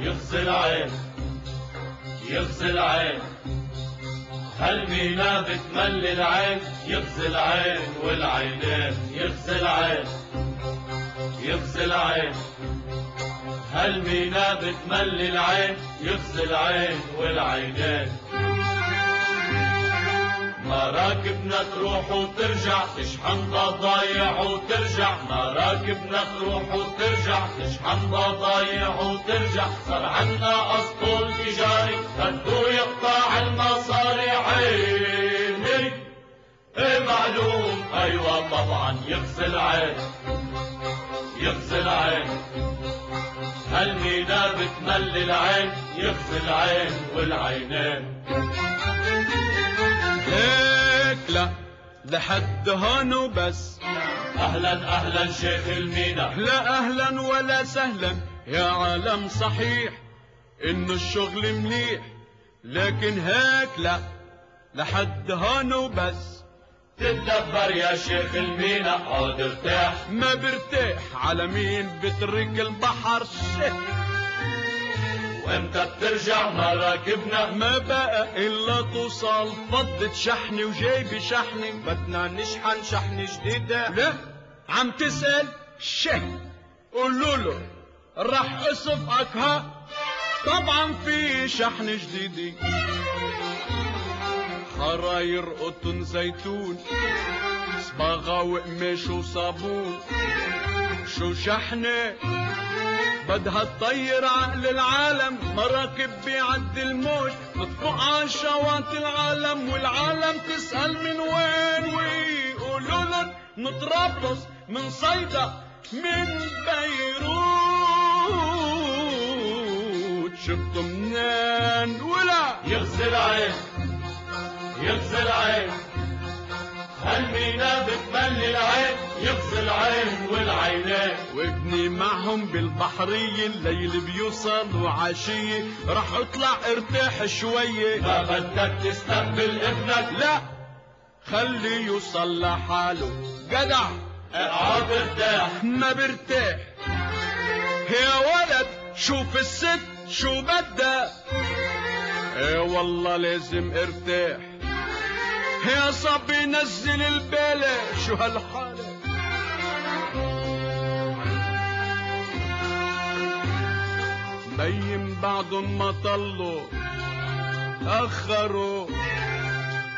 يغزي العين يغزي العين هالمينا بتمل العين يغزي العين والعينين يغزي العين يغزي العين. هالمينا بتمل العين يغزي العين والعينين. مراكبنا تروح وترجع تشحن بضايع وترجع. مراكبنا تروح وترجع تشحن بضايع وترجع. صار عنا أسطول تجاري بده هالمينا بتمل العين يغزي العين والعينين. هيك لا لحد هون وبس. أهلا أهلا شيخ المينا. لا أهلا ولا سهلا يا عالم صحيح إنه الشغل منيح. لكن هيك لا لحد هون وبس. تتدبر يا شيخ المينا عود ارتاح. ما برتاح على مين بترك البحر؟ شه وامتى بترجع مراكبنا. ما بقى إلا توصل. فضة شحني وجايبي شحني بدنا نشحن شحن جديدة. لا عم تسأل شه قولوا له راح اصفقك ها. طبعا في شحن جديد خراير قطن زيتون. صباغة وقماش وصابون. شو شحنة؟ بدها تطير عقل العالم مراكب بيعد الموج. بتفوق عن شواطئ العالم والعالم تسأل من وين؟ ويقولوا لهم من طرابلس من صيدا من بيروت. شفتوا منين؟ ولا يغزي العين يغزي العين هالمينا بتمل العين؟ يغزي العين وابني معهم بالبحرية الليل بيوصل وعشية. رح اطلع ارتاح شوية. ما بدك تستقبل ابنك. لا خلي يوصل لحاله. جدع. اقعد ارتاح. ما برتاح. يا ولد شوف الست شو بدها. إيه والله لازم ارتاح. يا صبي نزل البالة. شو هالحالة؟ بين بعضهم ما طلوا أخروا.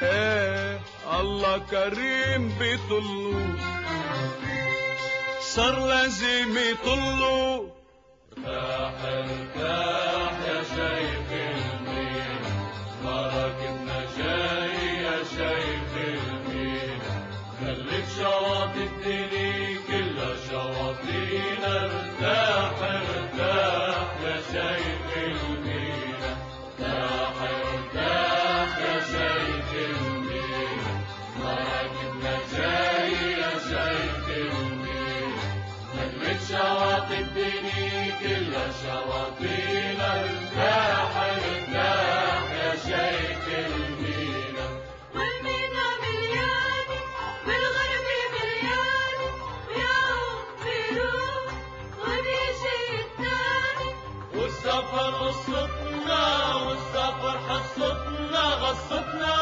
إيه الله كريم بيطلوا. صار لازم يطلوا. الدنيا كلها شواطئنا ارتاح ارتاح يا شيخ المينا والمينا مليان والغرب مليان وياهم بيروح وبيجي التاني والسفر قصتنا والسفر حصتنا غصتنا.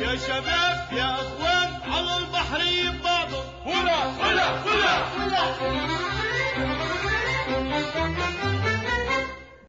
يا شباب يا أخوان على البحر يبعضوا هلا هلا هلا